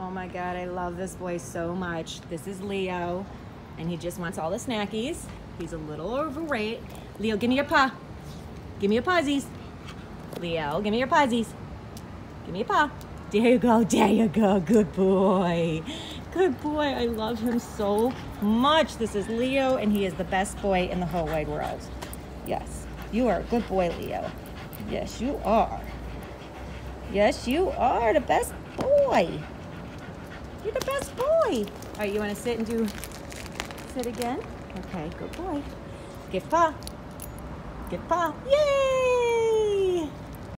Oh my God, I love this boy so much. This is Leo, and he just wants all the snackies. He's a little overweight. Leo, give me your paw. Give me your pawsies. Leo, give me your pawsies. Give me a paw. There you go, there you go. Good boy. Good boy. I love him so much. This is Leo, and he is the best boy in the whole wide world. Yes, you are a good boy, Leo. Yes, you are. Yes, you are the best boy. You're the best boy. All right, you want to sit and do, sit again? Okay, good boy. Give paw. Give paw. Yay!